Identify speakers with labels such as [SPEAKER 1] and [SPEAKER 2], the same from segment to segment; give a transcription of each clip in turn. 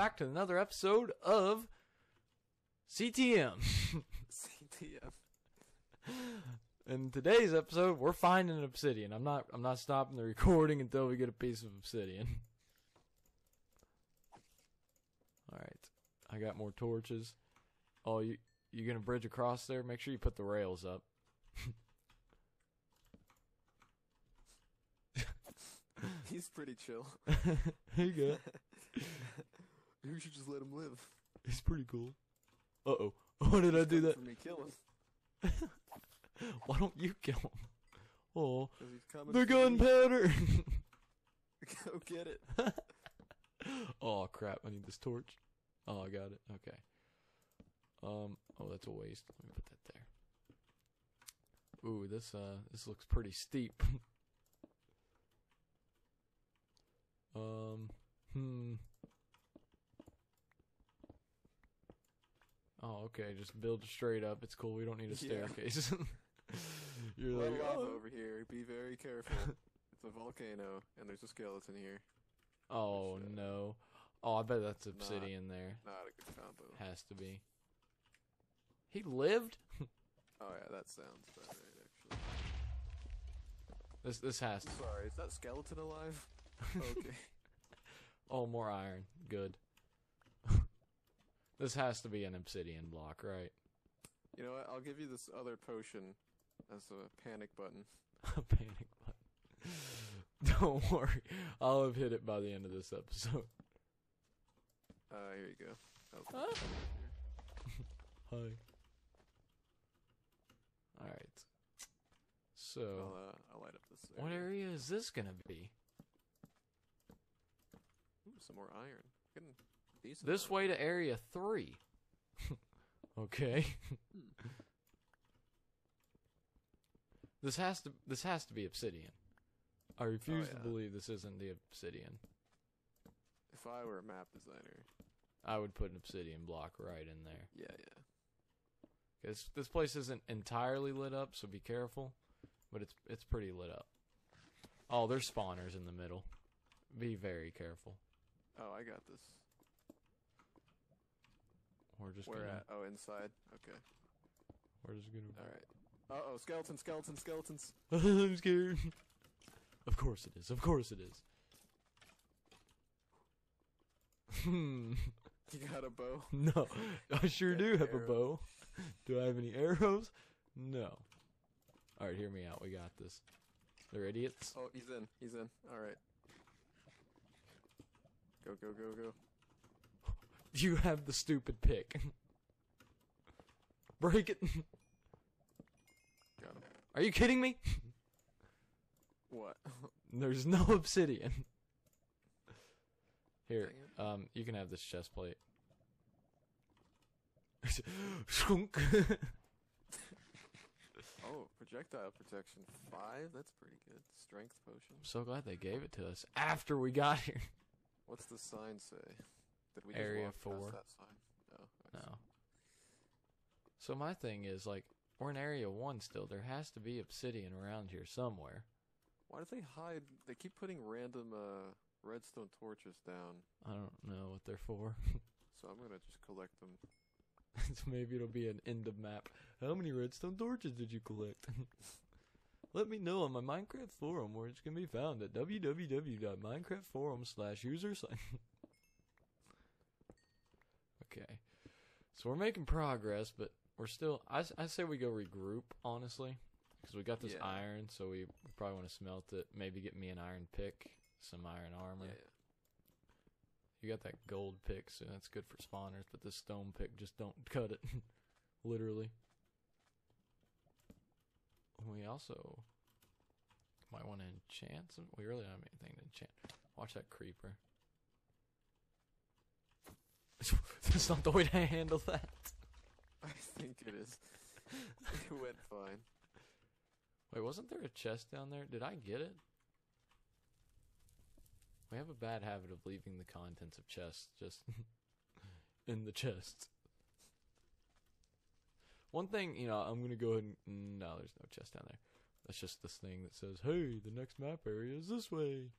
[SPEAKER 1] back to another episode of CTM.
[SPEAKER 2] CTF.
[SPEAKER 1] In today's episode, we're finding an obsidian. I'm not. I'm not stopping the recording until we get a piece of obsidian. All right, I got more torches. Oh, you you gonna bridge across there? Make sure you put the rails up.
[SPEAKER 2] He's pretty chill.
[SPEAKER 1] You go.
[SPEAKER 2] You should just let him live.
[SPEAKER 1] He's pretty cool. Uh oh. Why did I do
[SPEAKER 2] For
[SPEAKER 1] that?
[SPEAKER 2] me, kill him.
[SPEAKER 1] Why don't you kill him? Oh, the gunpowder.
[SPEAKER 2] Go get it.
[SPEAKER 1] oh crap! I need this torch. Oh, I got it. Okay. Um. Oh, that's a waste. Let me put that there. Ooh, this uh, this looks pretty steep. um. Hmm. Oh, okay. Just build straight up. It's cool. We don't need a
[SPEAKER 2] Yeah.
[SPEAKER 1] staircase. You're like,
[SPEAKER 2] lava
[SPEAKER 1] oh.
[SPEAKER 2] over here. Be very careful. it's a volcano, and there's a skeleton here.
[SPEAKER 1] oh
[SPEAKER 2] Shit.
[SPEAKER 1] no. Oh, I bet that's obsidian there.
[SPEAKER 2] Not a good combo.
[SPEAKER 1] Has to be. He lived.
[SPEAKER 2] Oh yeah, that sounds about right, actually.
[SPEAKER 1] This this has to.
[SPEAKER 2] Sorry, is that skeleton alive? okay.
[SPEAKER 1] Oh, more iron. Good. This has to be an obsidian block, right?
[SPEAKER 2] You know what? I'll give you this other potion as a panic button.
[SPEAKER 1] A panic button. Don't worry, I'll have hit it by the end of this episode.
[SPEAKER 2] Uh, here you go. Oh.
[SPEAKER 1] Hi. All right.
[SPEAKER 2] I'll,
[SPEAKER 1] So,
[SPEAKER 2] uh, I'll light up this.
[SPEAKER 1] what area is this gonna be?
[SPEAKER 2] Ooh, some more iron. Getting decent.
[SPEAKER 1] This way to area three. okay. this has to this has to be obsidian. I refuse
[SPEAKER 2] Oh,
[SPEAKER 1] to believe this isn't the obsidian.
[SPEAKER 2] If I were a map designer,
[SPEAKER 1] I would put an obsidian block right in there.
[SPEAKER 2] yeah, yeah.
[SPEAKER 1] Cause this place isn't entirely lit up, so be careful. But it's it's pretty lit up. Oh, there's spawners in the middle. Be very careful.
[SPEAKER 2] Oh, I got this.
[SPEAKER 1] We're just
[SPEAKER 2] Where
[SPEAKER 1] gonna
[SPEAKER 2] at? Oh, inside. Okay.
[SPEAKER 1] we're just gonna
[SPEAKER 2] All right. Uh oh, skeleton, skeleton, skeletons.
[SPEAKER 1] I'm scared. Of course it is. Of course it is. Hmm.
[SPEAKER 2] You got a bow?
[SPEAKER 1] No, I sure do have a bow. Do I have any arrows? No. All right, hear me out. We got this. They're idiots.
[SPEAKER 2] Oh, he's in. He's in. All right. Go, go, go, go.
[SPEAKER 1] You have the stupid pick. Break it.
[SPEAKER 2] Got him.
[SPEAKER 1] Are you kidding me?
[SPEAKER 2] What?
[SPEAKER 1] There's no obsidian. Here, um, you can have this chest plate. Skunk.
[SPEAKER 2] oh, projectile protection five. That's pretty good. Strength potion.
[SPEAKER 1] I'm so glad they gave it to us after we got here.
[SPEAKER 2] What's the sign say? Did we
[SPEAKER 1] Area four.
[SPEAKER 2] past that sign? No.
[SPEAKER 1] No. So my thing is like we're in area one still. There has to be obsidian around here somewhere.
[SPEAKER 2] Why do they hide? They keep putting random uh, redstone torches down.
[SPEAKER 1] I don't know what they're for.
[SPEAKER 2] So I'm gonna just collect them.
[SPEAKER 1] so maybe it'll be an end of map. How many redstone torches did you collect? Let me know on my Minecraft forum where it's gonna be found at www.minecraftforum slash user Okay. So we're making progress, but we're still. I, I say we go regroup, honestly. Because we got this
[SPEAKER 2] Yeah.
[SPEAKER 1] iron, so we probably want to smelt it. Maybe get me an iron pick, some iron armor.
[SPEAKER 2] Yeah, yeah.
[SPEAKER 1] You got that gold pick, so that's good for spawners, but this stone pick just don't cut it. Literally. We also might want to enchant some. We really don't have anything to enchant. Watch that creeper. That's not the way to handle that.
[SPEAKER 2] I think it is. it went fine.
[SPEAKER 1] Wait, wasn't there a chest down there? Did I get it? We have a bad habit of leaving the contents of chests just in the chest. One thing, you know, I'm gonna go ahead and no, there's no chest down there. That's just this thing that says, "Hey, the next map area is this way."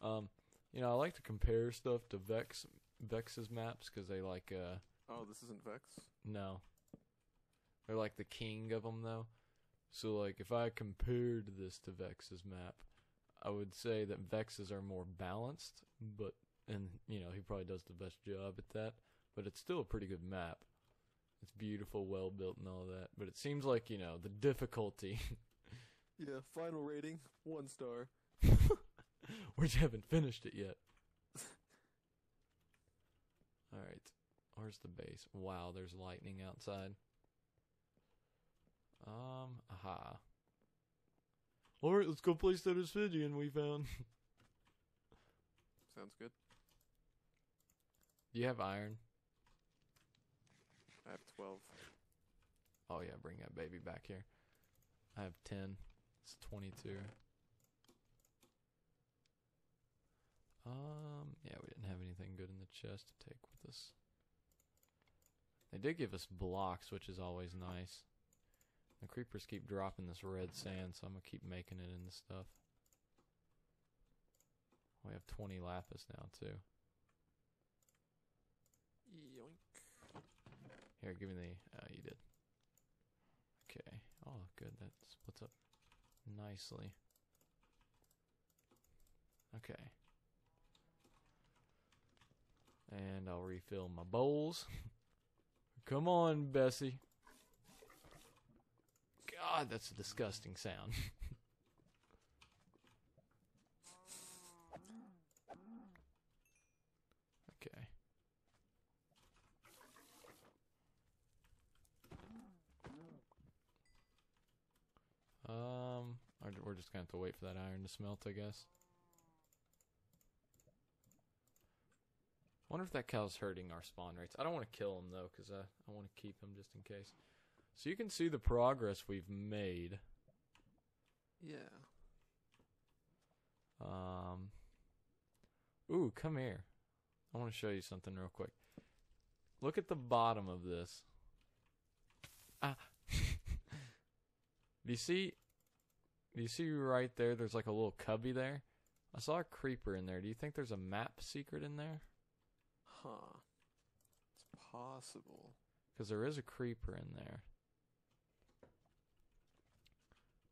[SPEAKER 1] Um, you know, I like to compare stuff to Vex Vex's maps because they like uh
[SPEAKER 2] Oh, this isn't Vex.
[SPEAKER 1] no, they're like the king of them though. So like if I compared this to Vex's map, I would say that Vex's are more balanced, but and you know he probably does the best job at that. But it's still a pretty good map. It's beautiful, well built, and all that. But it seems like you know the difficulty.
[SPEAKER 2] Yeah, final rating one star.
[SPEAKER 1] we haven't finished it yet. All right, where's the base? Wow, there's lightning outside. Um, aha. All right, let's go place that Fijian. We found.
[SPEAKER 2] Sounds good.
[SPEAKER 1] Do you have iron?
[SPEAKER 2] I have twelve.
[SPEAKER 1] Oh yeah, bring that baby back here. I have ten. It's twenty-two. Um, yeah, we didn't have anything good in the chest to take with us. They did give us blocks, which is always nice. The creepers keep dropping this red sand, so I'm gonna keep making it into stuff. We have 20 lapis now too.
[SPEAKER 2] Yoink.
[SPEAKER 1] Here, give me the. Uh, you did. Okay. Oh, good. That splits up nicely. Okay. And I'll refill my bowls. Come on, Bessie. God, that's a disgusting sound. okay. Um, we're just gonna have to wait for that iron to smelt, I guess. Wonder if that cow's hurting our spawn rates. I don't want to kill him though, cause uh, I want to keep him just in case. So you can see the progress we've made.
[SPEAKER 2] Yeah.
[SPEAKER 1] Um. Ooh, come here. I want to show you something real quick. Look at the bottom of this. Ah. do you see? Do you see right there? There's like a little cubby there. I saw a creeper in there. Do you think there's a map secret in there?
[SPEAKER 2] Huh. It's possible.
[SPEAKER 1] Because there is a creeper in there.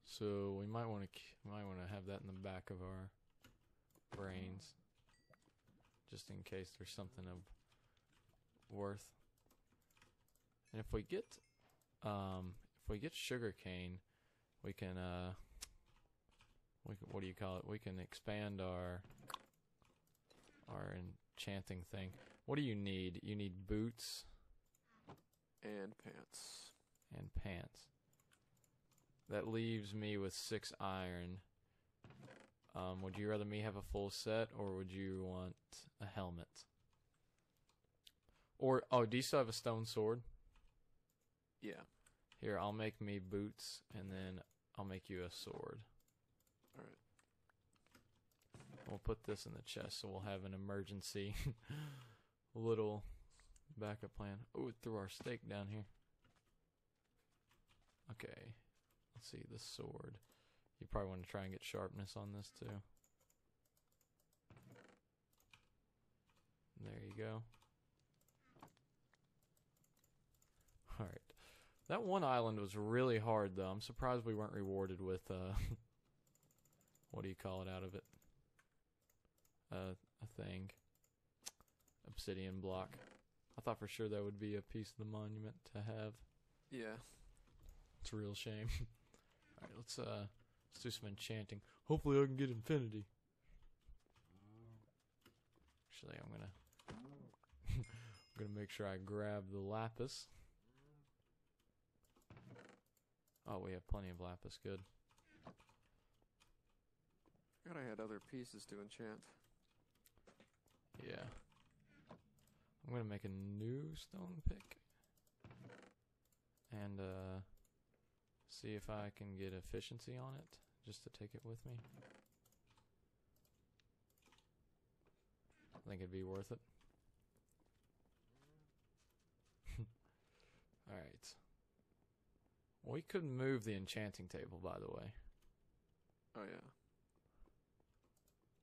[SPEAKER 1] So we might want to might want to have that in the back of our brains, just in case there's something of worth. And if we get, um, if we get sugarcane, we can uh, we can, what do you call it? We can expand our our enchanting thing. What do you need? You need boots
[SPEAKER 2] And pants.
[SPEAKER 1] and pants. That leaves me with six iron. Um, would you rather me have a full set, or would you want a helmet? Or oh, do you still have a stone sword?
[SPEAKER 2] Yeah.
[SPEAKER 1] Here, I'll make me boots, and then I'll make you a sword.
[SPEAKER 2] Alright.
[SPEAKER 1] We'll put this in the chest, so we'll have an emergency little backup plan. Oh, it threw our stake down here. Okay, let's see the sword. You probably want to try and get sharpness on this too. There you go. All right. That one island was really hard though. I'm surprised we weren't rewarded with uh what do you call it out of it? Uh, a thing. Obsidian block. I thought for sure that would be a piece of the monument to have.
[SPEAKER 2] Yeah.
[SPEAKER 1] It's a real shame. All right, let's uh let's do some enchanting. Hopefully, I can get infinity. Actually, I'm gonna I'm gonna make sure I grab the lapis. Oh, we have plenty of lapis. Good.
[SPEAKER 2] Forgot I had other pieces to enchant.
[SPEAKER 1] Yeah. I'm gonna make a new stone pick. And uh see if I can get efficiency on it just to take it with me. I think it'd be worth it. Alright. We could move the enchanting table, by the way.
[SPEAKER 2] Oh yeah.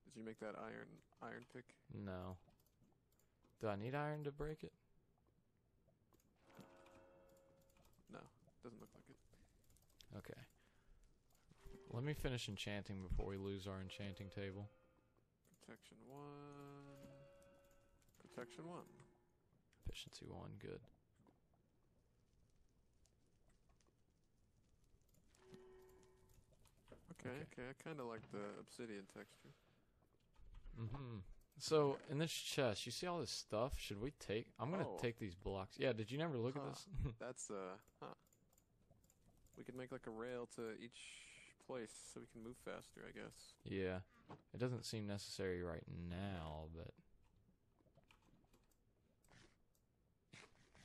[SPEAKER 2] Did you make that iron iron pick?
[SPEAKER 1] No. Do I need iron to break it?
[SPEAKER 2] No, doesn't look like it.
[SPEAKER 1] Okay. Let me finish enchanting before we lose our enchanting table.
[SPEAKER 2] Protection one. Protection one.
[SPEAKER 1] Efficiency one, good.
[SPEAKER 2] Okay,
[SPEAKER 1] Okay.
[SPEAKER 2] okay. I kind of like the obsidian texture.
[SPEAKER 1] Mm-hmm. So in this chest, you see all this stuff. Should we take? I'm gonna
[SPEAKER 2] Oh.
[SPEAKER 1] take these blocks. Yeah. Did you never look
[SPEAKER 2] Huh.
[SPEAKER 1] at this?
[SPEAKER 2] That's uh, huh. We could make like a rail to each place so we can move faster. I guess.
[SPEAKER 1] yeah. It doesn't seem necessary right now, but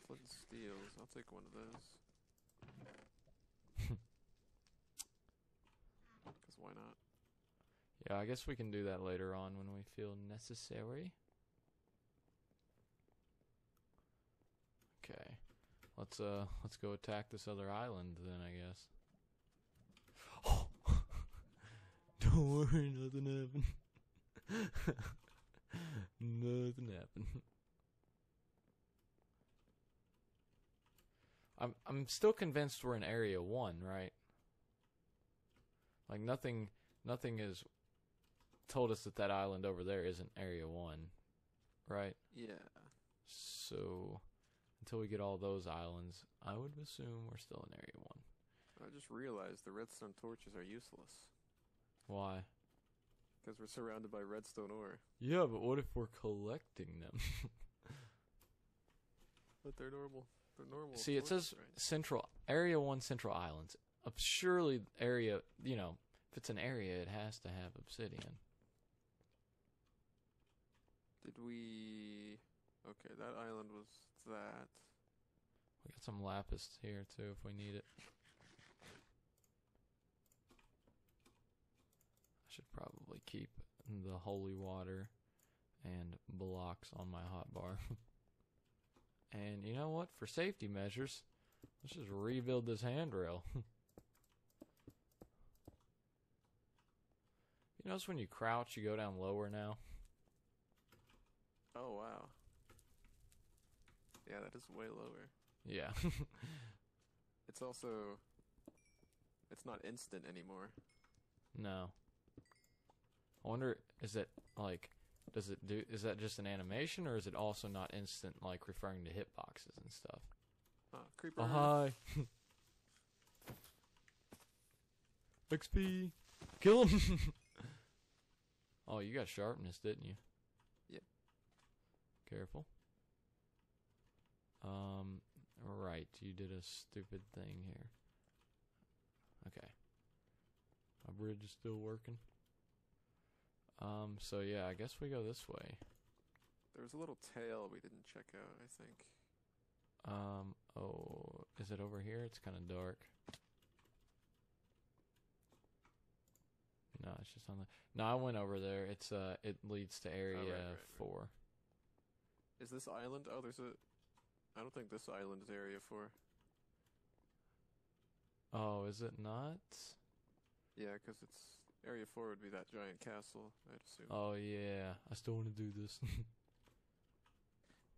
[SPEAKER 2] Flint steels. I'll take one of those. Cause why not?
[SPEAKER 1] Yeah. I guess we can do that later on when we feel necessary. Okay. Let's uh let's go attack this other island then. I guess. Don't worry, nothing happened. nothing happened. I'm I'm still convinced we're in area one, right? Like nothing nothing has told us that that island over there isn't area one, right?
[SPEAKER 2] Yeah.
[SPEAKER 1] So until we get all those islands, I would assume we're still in area one.
[SPEAKER 2] I just realized the redstone torches are useless
[SPEAKER 1] Why?
[SPEAKER 2] because we're surrounded by redstone ore.
[SPEAKER 1] Yeah, but what if we're collecting them?
[SPEAKER 2] But they're normal. They're normal.
[SPEAKER 1] See, it says
[SPEAKER 2] right?
[SPEAKER 1] Central Area One Central Islands. Uh, surely, area you know, if it's an area, it has to have obsidian.
[SPEAKER 2] Did we? Okay, that island was that.
[SPEAKER 1] We got some lapis here too, if we need it. I should probably keep the holy water and blocks on my hotbar. and you know what? For safety measures, let's just rebuild this handrail. you notice when you crouch, you go down lower now?
[SPEAKER 2] Oh wow. Yeah, that is way lower.
[SPEAKER 1] Yeah.
[SPEAKER 2] It's also. It's not instant anymore.
[SPEAKER 1] no. I wonder, is it like, does it do, is that just an animation or is it also not instant, like referring to hitboxes and stuff?
[SPEAKER 2] Ah, creeper.
[SPEAKER 1] Oh, hi. XP. Kill him. oh, you got sharpness, didn't you? Careful. Um, right. You did a stupid thing here. Okay. My bridge is still working. Um, so yeah, I guess we go this way.
[SPEAKER 2] There was a little tail we didn't check out. I think.
[SPEAKER 1] Um, oh, is it over here? It's kind of dark. No, it's just on the. No, I went over there. It's uh, it leads to area
[SPEAKER 2] right, right, right.
[SPEAKER 1] four.
[SPEAKER 2] Is this island? Oh, there's a. I don't think this island is area four.
[SPEAKER 1] Oh, is it not?
[SPEAKER 2] Yeah, because it's area four would be that giant castle. I'd assume.
[SPEAKER 1] Oh yeah, I still want to do this.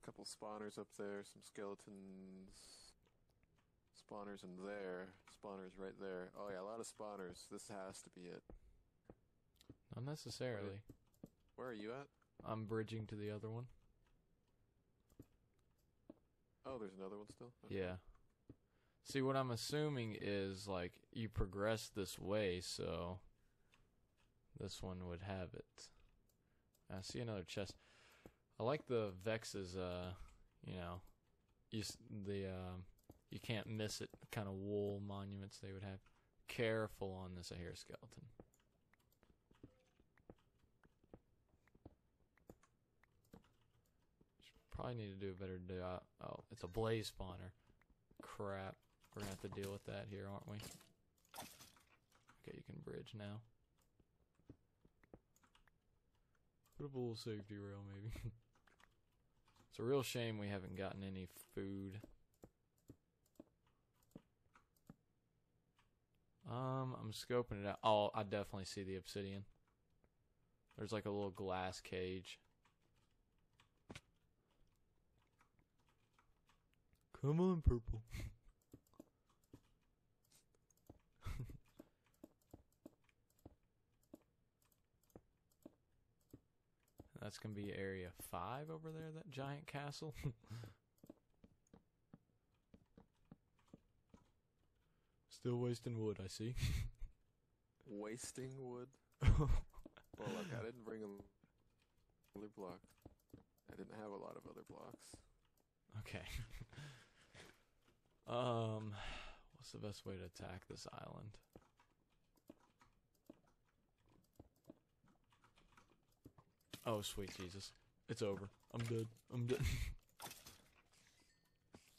[SPEAKER 2] couple spawners up there, some skeletons. Spawners in there. Spawners right there. Oh yeah, a lot of spawners. This has to be it.
[SPEAKER 1] not necessarily.
[SPEAKER 2] Where are you at?
[SPEAKER 1] I'm bridging to the other one.
[SPEAKER 2] Oh, there's another one still. Okay.
[SPEAKER 1] Yeah. See, what I'm assuming is like you progress this way, so this one would have it. I see another chest. I like the Vex's, uh, you know, you the um, you can't miss it kind of wool monuments they would have. Careful on this hair skeleton. Probably need to do a better job. Oh, it's a blaze spawner. Crap. We're gonna have to deal with that here, aren't we? Okay, you can bridge now. Put up a little safety rail, maybe. it's a real shame we haven't gotten any food. Um, I'm scoping it out. Oh, I definitely see the obsidian. There's like a little glass cage. Come on, purple. That's gonna be area five over there, that giant castle. Still wasting wood, I see.
[SPEAKER 2] Wasting wood. Well, look, I didn't bring a other block. I didn't have a lot of other blocks.
[SPEAKER 1] okay. um, what's the best way to attack this island? Oh, sweet Jesus. It's over. I'm dead. I'm dead.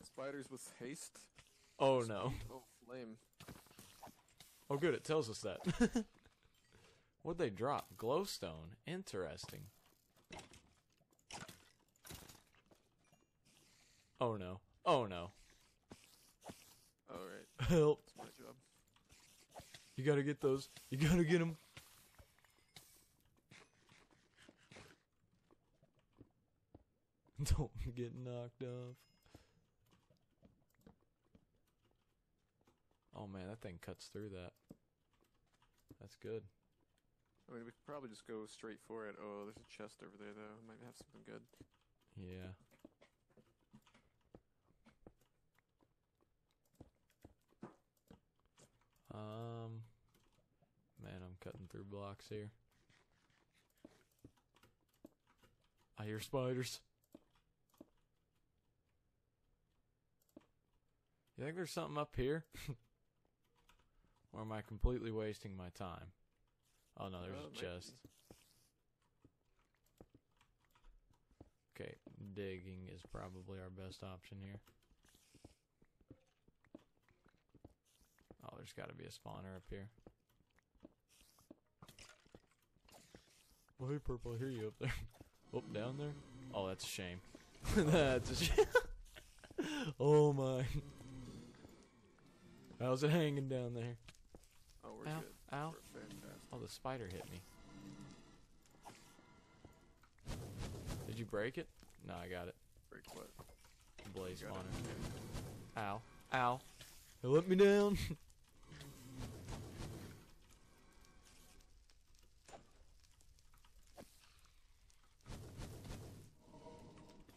[SPEAKER 2] Spiders with haste.
[SPEAKER 1] Oh no.
[SPEAKER 2] Oh, flame.
[SPEAKER 1] Oh good, it tells us that. What'd they drop? Glowstone. Interesting. Oh no. Oh no. Help.
[SPEAKER 2] my job.
[SPEAKER 1] You gotta get those. You gotta get them. Don't get knocked off. Oh man, that thing cuts through that. That's good.
[SPEAKER 2] I mean, we could probably just go straight for it. Oh, there's a chest over there, though. Might have something good.
[SPEAKER 1] Yeah. Um, man, I'm cutting through blocks here. I hear spiders. You think there's something up here? or am I completely wasting my time? Oh no, there's
[SPEAKER 2] Well,
[SPEAKER 1] a chest. Okay, digging is probably our best option here. Oh, there's got to be a spawner up here. Oh, hey, purple, I hear you up there. Oh, down there? Oh, that's a shame. that's a shame. oh my. How's it hanging down there?
[SPEAKER 2] Oh, we're
[SPEAKER 1] Ow,
[SPEAKER 2] good.
[SPEAKER 1] ow.
[SPEAKER 2] We're.
[SPEAKER 1] Oh, the spider hit me. Did you break it? No, I got it.
[SPEAKER 2] Break what?
[SPEAKER 1] Blaze
[SPEAKER 2] it.
[SPEAKER 1] spawner. Ow. Ow. It let me down.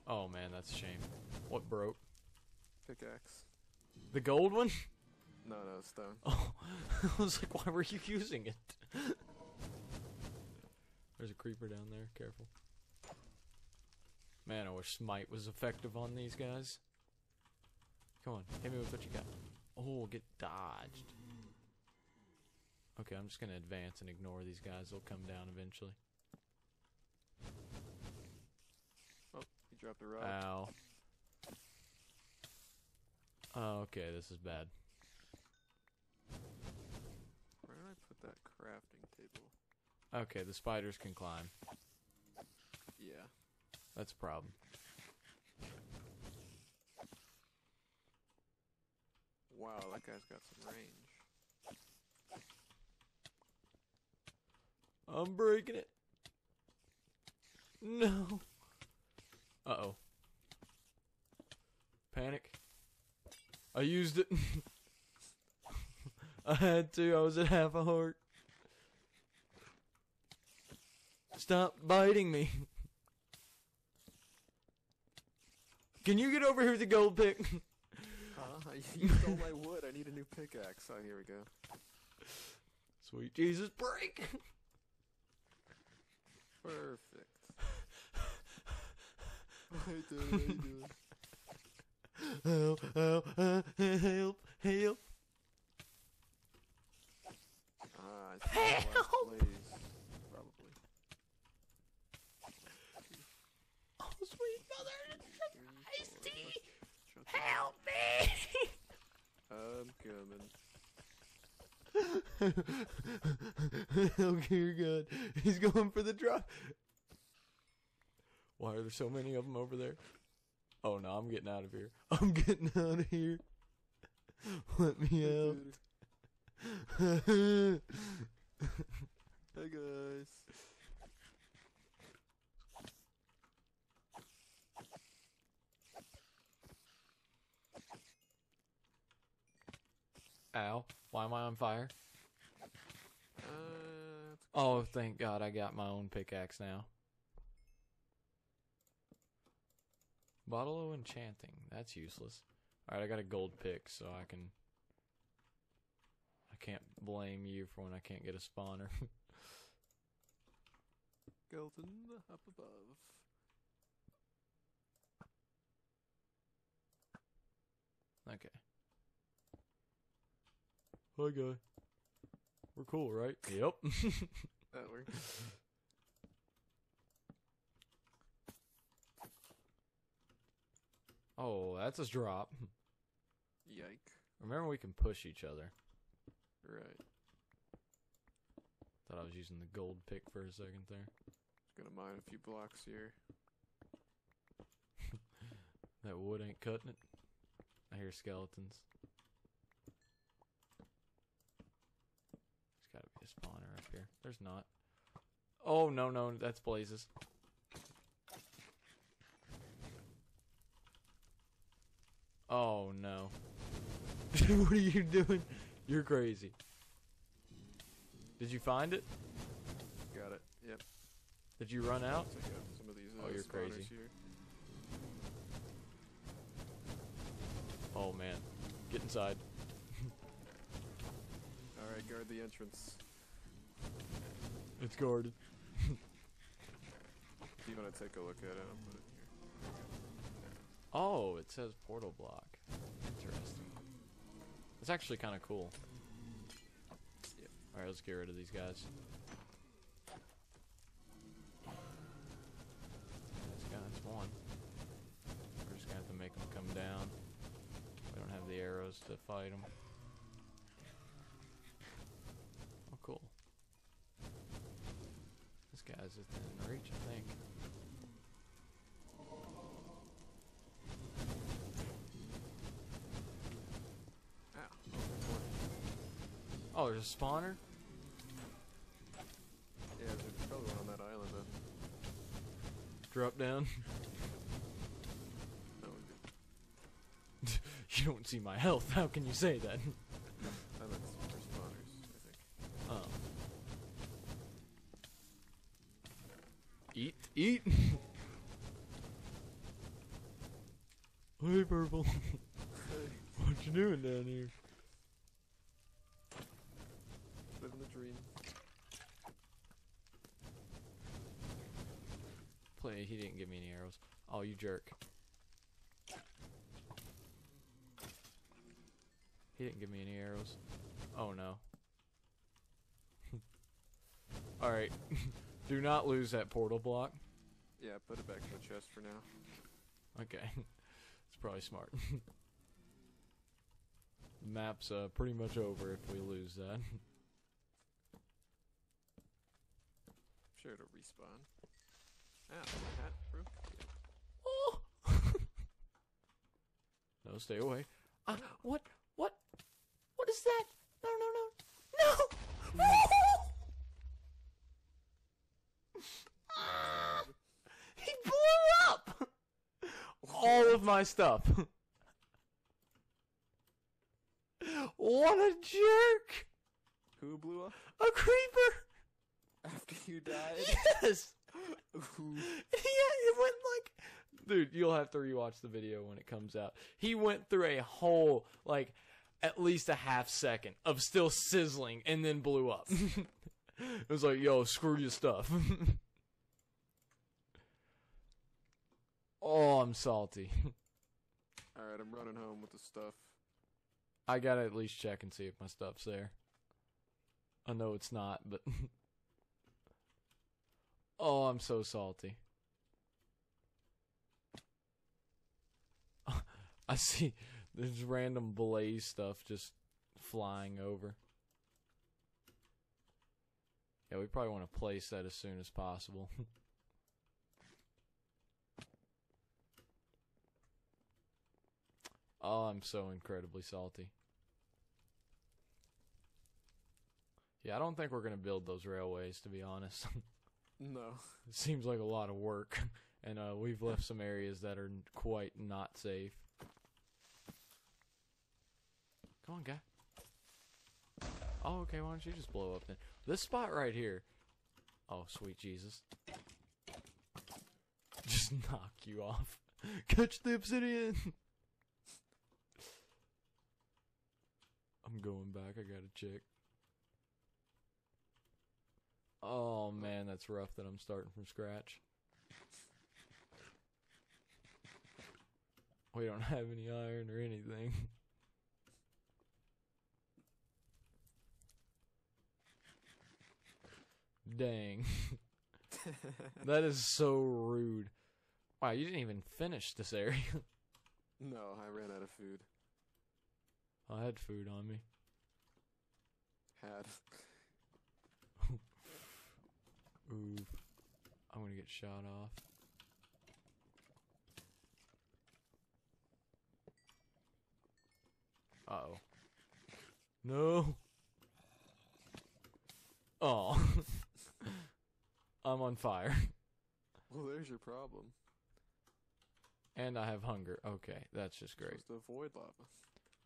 [SPEAKER 1] Oh man, that's a shame. What broke?
[SPEAKER 2] Pickaxe.
[SPEAKER 1] The gold one?
[SPEAKER 2] No, no, stone.
[SPEAKER 1] Oh, I was like, why were you using it? There's a creeper down there. Careful. Man, I wish smite was effective on these guys. Come on, hit me with what you got. Oh, get dodged. Okay, I'm just gonna advance and ignore these guys. They'll come down eventually.
[SPEAKER 2] He dropped a rock.
[SPEAKER 1] Ow. Oh, okay, this is bad.
[SPEAKER 2] Where did I put that crafting table?
[SPEAKER 1] Okay, the spiders can climb.
[SPEAKER 2] Yeah.
[SPEAKER 1] That's a problem.
[SPEAKER 2] Wow, that guy's got some range.
[SPEAKER 1] I'm breaking it. No. Uh oh. Panic. I used it. I had to. I was at half a heart. Stop biting me. Can you get over here with the gold pick?
[SPEAKER 2] Huh? I used all my wood. I need a new pickaxe. Oh, here we go.
[SPEAKER 1] Sweet Jesus, break!
[SPEAKER 2] Perfect. How you doing? How you doing?
[SPEAKER 1] Help, help, uh, help, help.
[SPEAKER 2] Ah, I see the last
[SPEAKER 1] Help!
[SPEAKER 2] blaze. Probably.
[SPEAKER 1] Oh, sweet mother,
[SPEAKER 2] Three,
[SPEAKER 1] Iced
[SPEAKER 2] four,
[SPEAKER 1] tea!
[SPEAKER 2] let's chuck it.
[SPEAKER 1] help me!
[SPEAKER 2] I'm coming.
[SPEAKER 1] oh dear God, he's going for the drop. Why are there so many of them over there? Oh no, I'm getting out of here. I'm getting out of here. Let me out.
[SPEAKER 2] Hey guys.
[SPEAKER 1] Ow. Why am I on fire?
[SPEAKER 2] Uh, that's a good
[SPEAKER 1] Oh, thank God I got my own pickaxe now. Bottle of enchanting. That's useless. Alright, I got a gold pick, so I can. I can't blame you for when I can't get a spawner.
[SPEAKER 2] skeleton up above.
[SPEAKER 1] okay. Hi, guy. We're cool, right? Yep.
[SPEAKER 2] That works.
[SPEAKER 1] Oh, that's a drop.
[SPEAKER 2] Yike.
[SPEAKER 1] Remember, we can push each other.
[SPEAKER 2] Right.
[SPEAKER 1] Thought I was using the gold pick for a second there.
[SPEAKER 2] Just gonna mine a few blocks here.
[SPEAKER 1] That wood ain't cutting it. I hear skeletons. There's gotta be a spawner up here. There's not. Oh, no, no, that's blazes. Oh, no. what are you doing? You're crazy. Did you find it?
[SPEAKER 2] Got it. Yep.
[SPEAKER 1] Did you run out?
[SPEAKER 2] Some of these. Uh,
[SPEAKER 1] Oh, you're crazy.
[SPEAKER 2] Here.
[SPEAKER 1] Oh, man. Get inside.
[SPEAKER 2] All right, guard the entrance.
[SPEAKER 1] It's guarded.
[SPEAKER 2] You want to take a look at it,
[SPEAKER 1] Oh, it says portal block. Interesting. It's actually kind of cool.
[SPEAKER 2] Yep.
[SPEAKER 1] Alright, let's get rid of these guys. This guy's one. We're just gonna have to make them come down. We don't have the arrows to fight them. Oh, cool. This guy's within reach, I think. Oh, there's a spawner?
[SPEAKER 2] Yeah, there's probably one on that island then.
[SPEAKER 1] Drop down.
[SPEAKER 2] No, we're good.
[SPEAKER 1] you don't see my health. How can you say that?
[SPEAKER 2] I meant super spawners, I think.
[SPEAKER 1] Oh. Eat, eat. hey, purple. what you doing down here? Play. He didn't give me any arrows. Oh, you jerk. He didn't give me any arrows. Oh no. Alright. Do not lose that portal block.
[SPEAKER 2] Yeah, put it back in the chest for now.
[SPEAKER 1] Okay. it's probably smart. the map's uh, pretty much over if we lose that.
[SPEAKER 2] Sure to respawn. Ah, my hat broke.
[SPEAKER 1] oh! no, stay away. Uh, what? What? What is that? No, no, no. No! Ah! he blew up! All of my stuff. what a jerk!
[SPEAKER 2] Who blew up
[SPEAKER 1] A creeper!
[SPEAKER 2] After you died?
[SPEAKER 1] Yes!
[SPEAKER 2] Ooh.
[SPEAKER 1] yeah, it went like. Dude, you'll have to rewatch the video when it comes out. He went through a whole, like, at least a half second of still sizzling and then blew up. it was like, yo, screw your stuff. oh, I'm salty.
[SPEAKER 2] Alright, I'm running home with the stuff.
[SPEAKER 1] I gotta at least check and see if my stuff's there. I know it's not, but. oh, I'm so salty. I see there's random blaze stuff just flying over. Yeah, we probably want to place that as soon as possible. oh, I'm so incredibly salty. Yeah, I don't think we're going to build those railways, to be honest.
[SPEAKER 2] No.
[SPEAKER 1] it seems like a lot of work, and uh, we've left some areas that are quite not safe. Come on, guy. Oh, okay. Why don't you just blow up then? This spot right here. Oh, sweet Jesus. Just knock you off. Catch the obsidian. I'm going back. I gotta check. Oh man, that's rough that I'm starting from scratch. We don't have any iron or anything. Dang. that is so rude. Wow, you didn't even finish this area.
[SPEAKER 2] no, I ran out of food.
[SPEAKER 1] I had food on me.
[SPEAKER 2] Had.
[SPEAKER 1] Ooh. I'm gonna get shot off. Uh oh. No. Oh. I'm on fire.
[SPEAKER 2] Well, there's your problem.
[SPEAKER 1] And I have hunger. Okay, that's just great.
[SPEAKER 2] Supposed to avoid lava.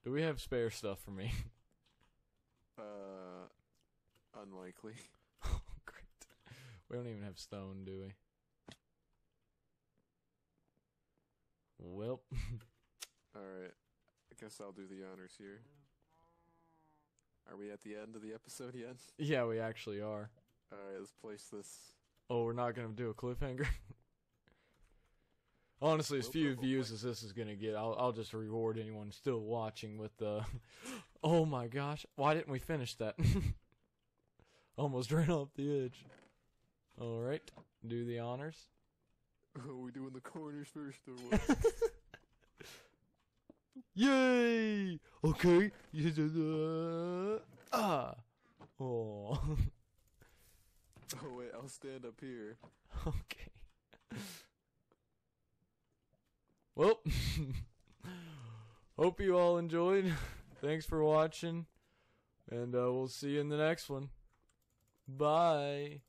[SPEAKER 1] Do we have spare stuff for me?
[SPEAKER 2] Uh, unlikely.
[SPEAKER 1] We don't even have stone, do we? Well,
[SPEAKER 2] Alright. I guess I'll do the honors here. Are we at the end of the episode yet?
[SPEAKER 1] yeah, we actually are.
[SPEAKER 2] Alright, let's place this.
[SPEAKER 1] Oh, we're not gonna do a cliffhanger. Honestly, as few views as this is gonna get, I'll I'll just reward anyone still watching with the. oh my gosh! Why didn't we finish that? Almost ran off the edge. All right, do the honors.
[SPEAKER 2] Are we doing the corners first or what?
[SPEAKER 1] Yay! Okay. ah. Oh.
[SPEAKER 2] oh, wait, I'll stand up here.
[SPEAKER 1] okay. Well, hope you all enjoyed. Thanks for watching, and uh, we'll see you in the next one. Bye.